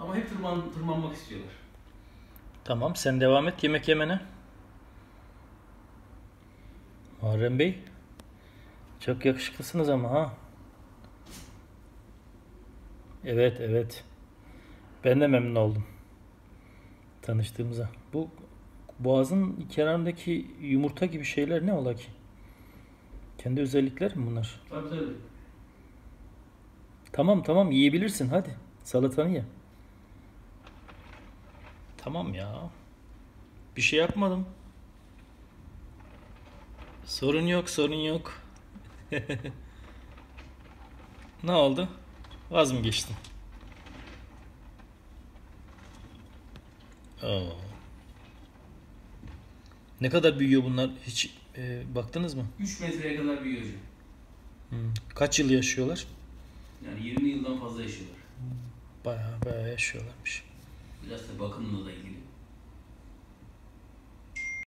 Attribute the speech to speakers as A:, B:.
A: ama hep tırman, tırmanmak istiyorlar.
B: Tamam sen devam et yemek yemene. Muharrem Bey. Çok yakışıklısınız ama ha. Evet evet. Ben de memnun oldum. Tanıştığımıza. Bu boğazın kenarındaki yumurta gibi şeyler ne ola ki? Kendi özellikler mi bunlar?
A: Tabii tabii.
B: Tamam tamam yiyebilirsin hadi. Salatanı ye. Tamam ya. Bir şey yapmadım. Sorun yok sorun yok. ne oldu? Vaz mı geçtin? Oo. Ne kadar büyüyor bunlar? Hiç e, baktınız mı?
A: 3 metreye kadar büyüyor hocam.
B: Hmm. Kaç yıl yaşıyorlar?
A: Yani 20 yıldan fazla yaşıyorlar.
B: Bayağı bayağı yaşıyorlarmış.
A: Biraz da bakımla da ilgili.